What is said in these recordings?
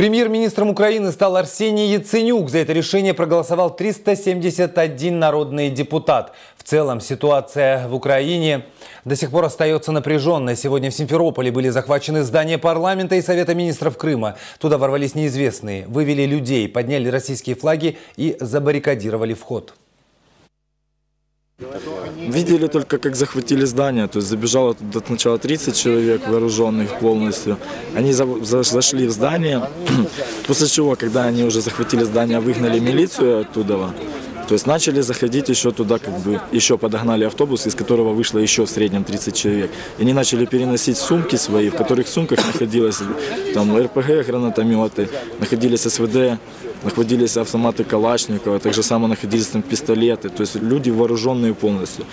Премьер-министром Украины стал Арсений Яценюк. За это решение проголосовал 371 народный депутат. В целом ситуация в Украине до сих пор остается напряженной. Сегодня в Симферополе были захвачены здания парламента и Совета министров Крыма. Туда ворвались неизвестные, вывели людей, подняли российские флаги и забаррикадировали вход. Видели только, как захватили здание, то есть забежало туда сначала 30 человек вооруженных полностью. Они за, за, зашли в здание, после чего, когда они уже захватили здание, выгнали милицию оттуда, то есть начали заходить еще туда, как бы, еще подогнали автобус, из которого вышло еще в среднем 30 человек. И они начали переносить сумки свои, в которых сумках находилось там РПГ, гранатометы, находились СВД, находились автоматы Калашникова, так же само находились там пистолеты. То есть люди вооруженные полностью.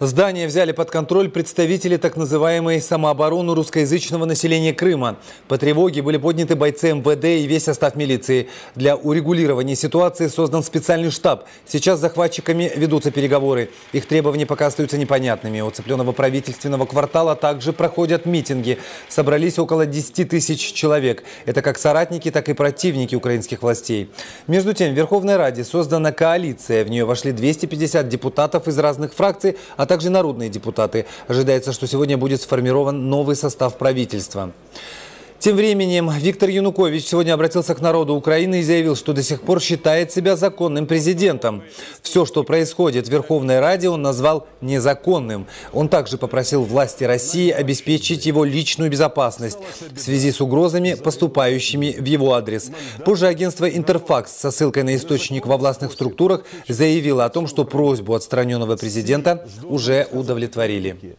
Здание взяли под контроль представители так называемой самообороны русскоязычного населения Крыма. По тревоге были подняты бойцы МВД и весь состав милиции. Для урегулирования ситуации создан специальный штаб. Сейчас с захватчиками ведутся переговоры. Их требования пока остаются непонятными. У цепленного правительственного квартала также проходят митинги. Собрались около 10 тысяч человек. Это как соратники, так и противники украинских властей. Между тем, в Верховной Раде создана коалиция. В нее вошли 250 депутатов из разных фракций, а также народные депутаты. Ожидается, что сегодня будет сформирован новый состав правительства. Тем временем Виктор Янукович сегодня обратился к народу Украины и заявил, что до сих пор считает себя законным президентом. Все, что происходит в Верховной Раде, он назвал незаконным. Он также попросил власти России обеспечить его личную безопасность в связи с угрозами, поступающими в его адрес. Позже агентство «Интерфакс» со ссылкой на источник во властных структурах заявило о том, что просьбу отстраненного президента уже удовлетворили.